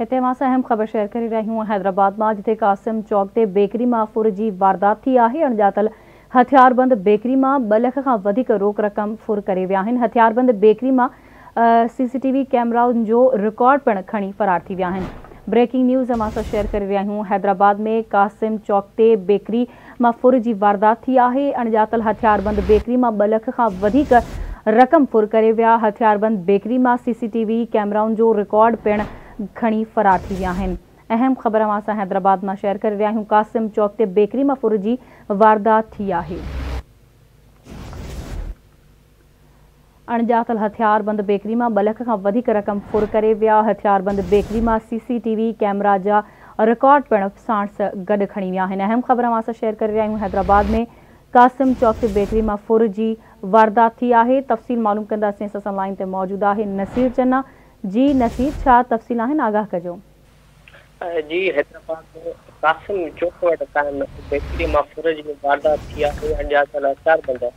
हिते अहम ख़बर शेयर करे रही हैदराबाद में जिते कासिम चौक ते बेकरी में फुर की वारदात थी है अणजातल हथियारबंद बेकरी में ॿ लख का रोक रक़म फुर करे विया हथियारबंद बेकरी में सीसीटीवी कैमरा जो रिकॉर्ड पिण खी फरार थी ब्रेकिंग न्यूज़ असां सां शेयर करे रहिया आहियूं हैदराबाद में कासिम चौक ते बेकरी माँ फुर जी वारदात थी आहे अणॼातल हथियारबंद बेकरी माँ ॿ लख वधीक रक़म फुर करे विया हथियारबंद बेकरी माँ सीसीटीवी कैमराउनि जो रिकॉर्ड पिण खणी फरार थी अहम ख़बर हैदराबाद माँ शेयर करे रहिया आहियूं, कासिम चौक ते बेकरी माँ फुर जी वारदात थी आहे। अणॼातल हथियारबंद बेकरी में ॿ लख खां रक़म फुर करे हथियारबंद बेकरी में सीसीटीवी कैमरा जा रिकॉर्ड पिण साण गॾु खणी विया आहिनि। अहम ख़बर असां शेयर करे रहिया आहियूं, हैदराबाद में कासिम चौक ते बेकरी में फुर जी वारदात थी आहे। तफ़सील मालूम कंदासीं लाइन ते मौजूदु आहे नसीर चन्ना। जी नसीर छा, तफ़सील आहिनि आगाह कजो। जी, हैदराबाद में कासिम चौक वटि काइम बेकरी माँ फुर जी वारदात थी आहे अणॼातल हथियारबंद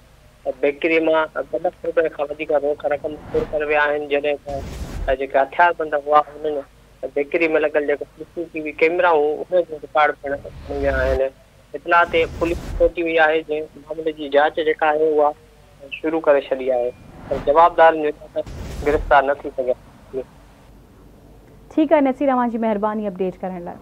बेकरी में ॿ लख रुपए खां वधीक रोक रक़म फुर करे विया आहिनि, जॾहिं खां जेके हथियारबंद हुआ, उन्हनि बेकरी में लॻल जेके सी टी वी कैमरा उन जो रिकॉर्ड पिण खणी विया आहिनि। इतला ते पुलिस पहुची वई आहे, जंहिं मामले जी जाँच जेका आहे, उहा शुरू करे छॾी आहे। पर जवाबदारनि गिरफ़्तार न थी सघिया ठीकु है नसीर अव्हांजी महिरबानी अपडेट करण लाइ